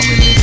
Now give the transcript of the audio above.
dominant.